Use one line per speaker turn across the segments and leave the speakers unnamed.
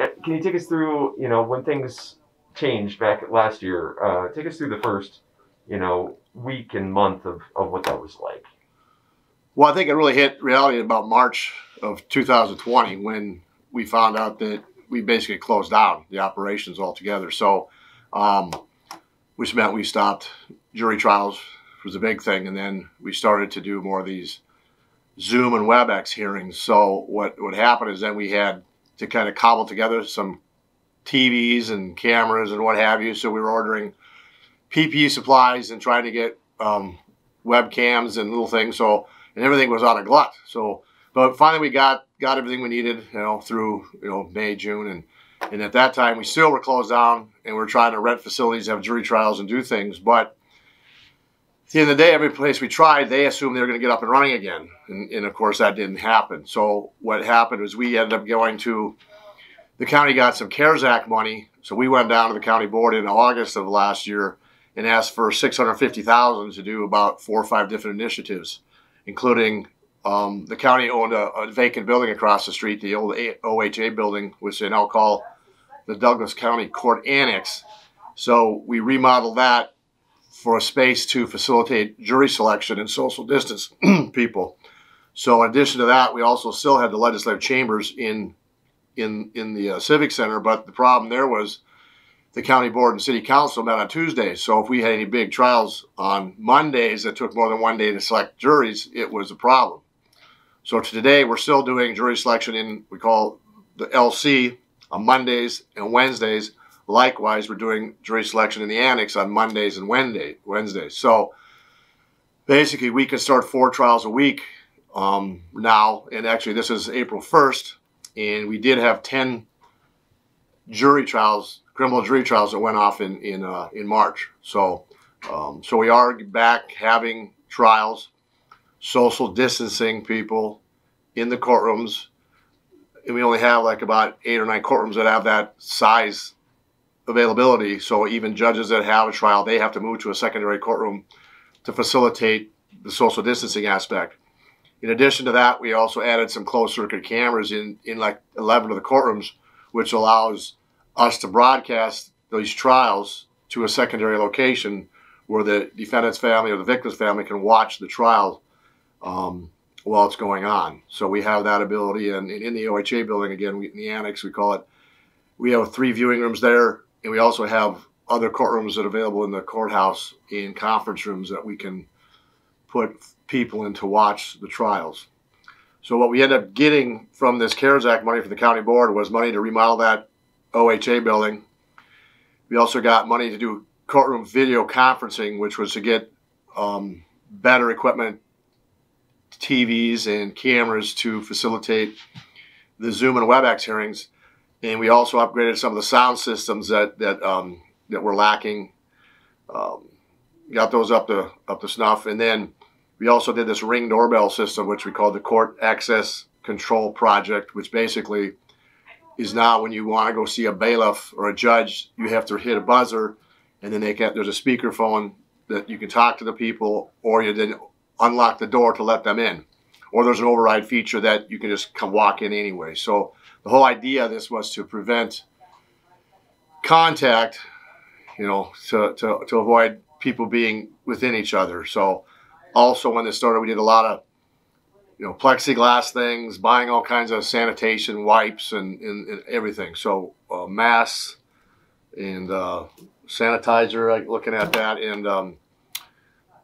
Uh, Can you take us through, you know, when things changed back last year? Uh, take us through the first, you know, week and month of, of what that was like.
Well, I think it really hit reality about March of 2020 when we found out that we basically closed down the operations altogether. So, um, which meant we stopped jury trials was a big thing, and then we started to do more of these Zoom and WebEx hearings. So what what happened is then we had to kind of cobble together some TVs and cameras and what have you. So we were ordering PPE supplies and trying to get um, webcams and little things. So and everything was on a glut. So, but finally we got got everything we needed, you know, through you know May, June, and and at that time we still were closed down and we are trying to rent facilities, have jury trials, and do things. But the end of the day, every place we tried, they assumed they were going to get up and running again, and, and of course that didn't happen. So what happened was we ended up going to the county got some CARES Act money, so we went down to the county board in August of last year and asked for 650,000 to do about four or five different initiatives including um, the county owned a, a, vacant building across the street, the old OHA building, which they now call the Douglas County Court Annex. So we remodeled that for a space to facilitate jury selection and social distance people. So in addition to that, we also still had the legislative chambers in in in the uh, civic center, but the problem there was the county board and city council met on Tuesdays. So if we had any big trials on Mondays that took more than one day to select juries, it was a problem. So today we're still doing jury selection in we call the LC on Mondays and Wednesdays. Likewise, we're doing jury selection in the annex on Mondays and Wednesday, Wednesdays. So basically, we can start four trials a week um, now. And actually, this is April 1st, and we did have 10 jury trials criminal jury trials that went off in in uh, in March. So um, so we are back having trials, social distancing people in the courtrooms, and we only have like about eight or nine courtrooms that have that size availability. So even judges that have a trial, they have to move to a secondary courtroom to facilitate the social distancing aspect. In addition to that, we also added some closed circuit cameras in, in like 11 of the courtrooms, which allows us to broadcast these trials to a secondary location where the defendant's family or the victim's family can watch the trial um, while it's going on. So we have that ability. And in the OHA building, again, we, in the annex, we call it, we have three viewing rooms there. And we also have other courtrooms that are available in the courthouse in conference rooms that we can put people in to watch the trials. So what we ended up getting from this CARES Act money for the county board was money to remodel that OHA building. We also got money to do courtroom video conferencing, which was to get um, better equipment, TVs and cameras to facilitate the Zoom and WebEx hearings. And we also upgraded some of the sound systems that that um, that were lacking. Um, got those up to up to snuff, and then we also did this ring doorbell system, which we called the Court Access Control Project, which basically is now when you want to go see a bailiff or a judge, you have to hit a buzzer, and then they get there's a speakerphone that you can talk to the people, or you then unlock the door to let them in, or there's an override feature that you can just come walk in anyway. So the whole idea of this was to prevent contact, you know, to, to, to avoid people being within each other. So also when this started, we did a lot of you know, plexiglass things, buying all kinds of sanitation wipes and, and, and everything. So uh, masks and uh, sanitizer, like looking at that, and um,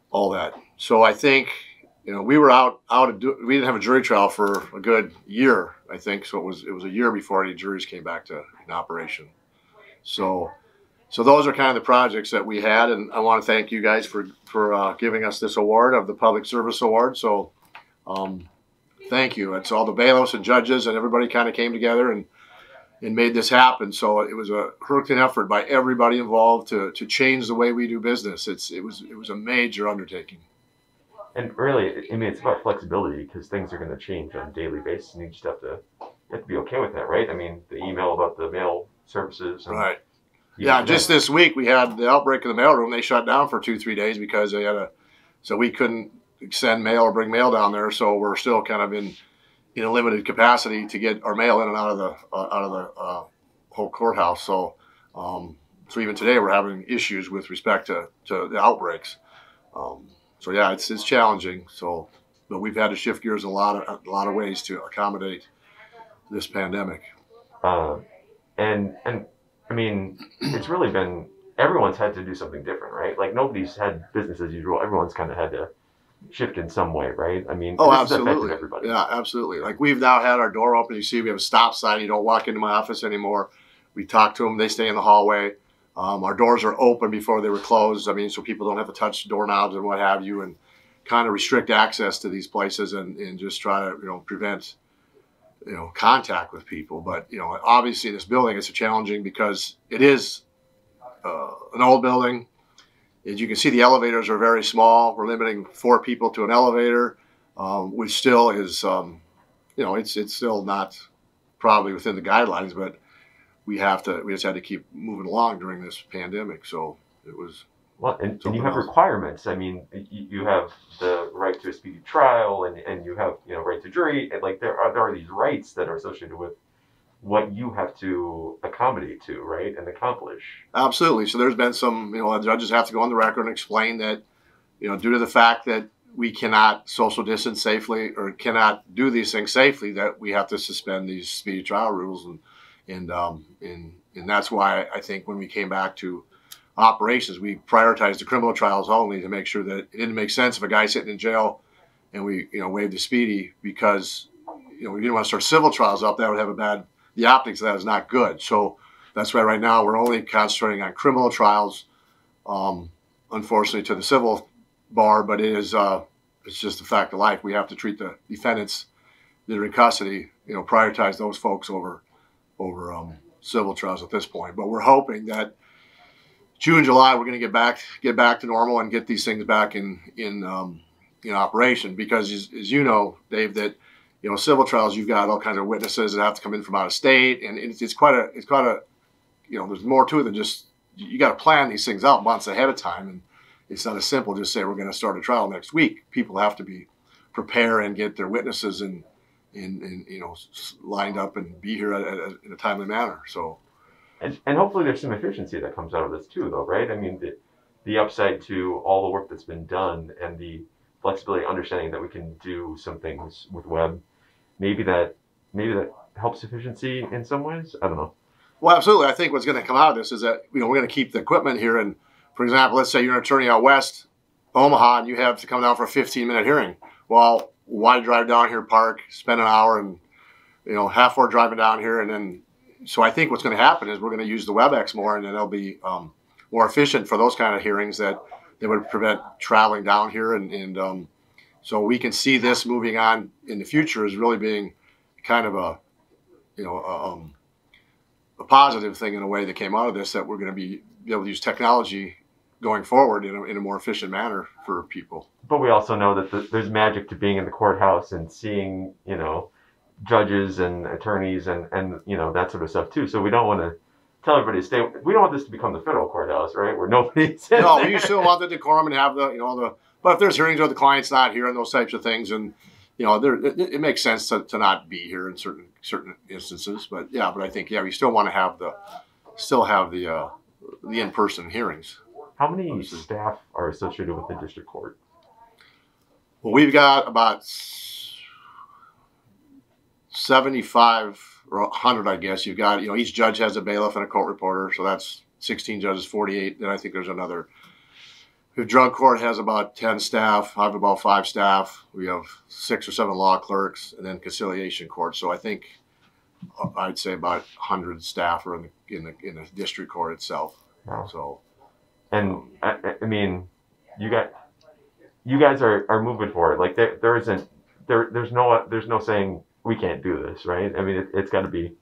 all that. So I think you know we were out out of do, we didn't have a jury trial for a good year, I think. So it was it was a year before any juries came back to in operation. So. So those are kind of the projects that we had, and I want to thank you guys for for uh, giving us this award of the Public Service Award. So um, thank you. It's all the bailiffs and judges and everybody kind of came together and and made this happen. So it was a Herculean effort by everybody involved to, to change the way we do business. It's it was it was a major undertaking.
And really, I mean, it's about flexibility because things are going to change on a daily basis, and you just have to you have to be okay with that, right? I mean, the email about the mail services,
right? Yeah, just this week we had the outbreak in the mailroom. They shut down for two three days because they had a so we couldn't send mail or bring mail down there. So we're still kind of in in a limited capacity to get our mail in and out of the uh, out of the uh, whole courthouse. So, um, so even today we're having issues with respect to, to the outbreaks. Um, so yeah, it's it's challenging. So, but we've had to shift gears a lot of a lot of ways to accommodate this pandemic.
Uh, and and I mean, it's really been everyone's had to do something different, right? Like nobody's had business as usual. Everyone's kind of had to shift in some way, right? I mean,
Oh,
this has affected
absolutely.
everybody.
Yeah, absolutely. Like we've now had our door open. You see, we have a stop sign. You don't walk into my office anymore. We talk to them. They stay in the hallway. Um, our doors are open before they were closed. I mean, so people don't have to touch doorknobs and what have you, and kind of restrict access to these places and, and just try to you know prevent you know contact with people. But you know, obviously, this building is challenging because it is uh, an old building. As you can see, the elevators are very small. We're limiting four people to an elevator um, which still is, um, you know, it's it's still not probably within the guidelines, but we have to. We just had to keep moving along during this pandemic. So it was
Well, and, and you have
else.
requirements. I mean, you, you have the right to a speedy trial, and, and you have you know right to jury. And like there are there are these rights that are associated with what you have to accommodate to, right, and accomplish.
absolutely. So there's been some, you know, judges have to go on the record and explain that, you know, due to the fact that we cannot social distance safely or cannot do these things safely, that we have to suspend these speedy trial rules, and and um, and and that's why I think when we came back to operations, we prioritized the criminal trials only to make sure that it didn't make sense if a guy's sitting in jail and we you know waived the speedy because you know we didn't want to start civil trials up that would have a bad the optics of that is not good. So that's why right now we're only concentrating on criminal trials. Um, unfortunately, to the civil bar, but it is uh, it's just a fact of life. We have to treat the defendants that are in custody, you know, prioritize those folks over over um, civil trials at this point. But we're hoping that June, July, we're going to get back get back to normal and get these things back in in um, in operation. Because as, as you know, Dave, that you know, civil trials, you've got all kinds of witnesses that have to come in from out of state, and it's, it's quite a it's quite a you know, there's more to it than just you, got to plan these things out months ahead of time, and it's not as simple just say we're going to start a trial next week. People have to be prepare and get their witnesses and and, and you know lined up and be here at, at, in a timely manner. So
And, and hopefully there's some efficiency that comes out of this too, though, right? I mean, the, the upside to all the work that's been done and the flexibility, understanding that we can do some things with web, maybe that maybe that helps efficiency in some ways. I don't know.
Well, absolutely. I think what's going to come out of this is that you know we're going to keep the equipment here. And for example, let's say you're an attorney out west, Omaha, and you have to come down for a 15 minute hearing. Well, why drive down here, park, spend an hour, and you know half hour driving down here, and then so I think what's going to happen is we're going to use the WebEx more, and then it'll be um, more efficient for those kind of hearings that that would prevent traveling down here, and, and um, so we can see this moving on in the future as really being kind of a you know a, um, a positive thing in a way that came out of this that we're going to be, be able to use technology going forward in a, in a more efficient manner for people.
But we also know that the, there's magic to being in the courthouse and seeing, you know, judges and attorneys and, and you know that sort of stuff too. So we don't want to tell everybody to stay. We don't want this to become the federal courthouse, right? Where nobody's
no,
there.
you still want the decorum and have the you know all the. But if there's hearings where the client's not here and those types of things, and you know, there it, it makes sense to, to not be here in certain certain instances. But yeah, but I think yeah, we still want to have the still have the uh, the in person hearings.
How many staff are associated with the district court?
Well, we've got about 75 or 100, I guess. You've got, you know, each judge has a bailiff and a court reporter, so that's 16 judges, 48. Then I think there's another. The drug court has about 10 staff. I have about five staff. We have six or seven law clerks, and then conciliation court. So I think uh, I'd say about 100 staff are in the, in the, in the district court itself.
Wow.
So
And I, I- mean, you got you guys are, are moving forward. Like there there isn't there there's no there's no saying we can't do this, right? I mean, it, it's got to be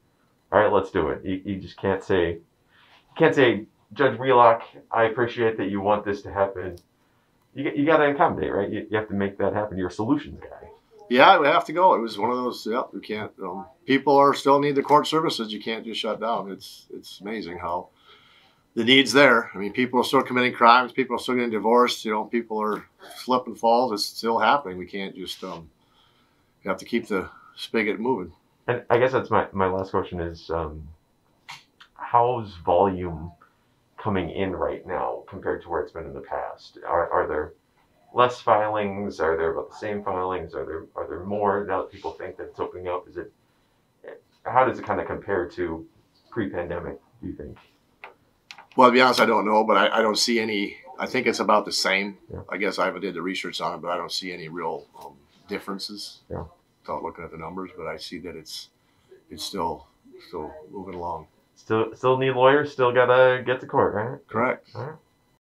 all right. Let's do it. You, you just can't say you can't say Judge Wheelock. I appreciate that you want this to happen. You you got to accommodate, right? You, you have to make that happen. You're a solutions guy.
Yeah, we have to go. It was one of those. Yeah, we can't. Um, people are still need the court services. You can't just shut down. It's it's amazing how the needs there. I mean, people are still committing crimes. People are still getting divorced. You know, people are slip and falls. It's still happening. We can't just. Um, you have to keep the spigot moving.
And I guess that's my, my last question is, um, how's volume coming in right now compared to where it's been in the past? Are, are there less filings? Are there about the same filings? Are there are there more now that people think that it's opening up? Is it how does it kind of compare to pre-pandemic? Do you think?
Well, to be honest, I don't know, but I, I don't see any. I think it's about the same.
Yeah.
I guess I haven't did the research on it, but I don't see any real um, differences.
Yeah.
Without looking at the numbers, but I see that it's it's still still moving along.
Still still need lawyers. Still gotta get to court, right?
Correct.
All right.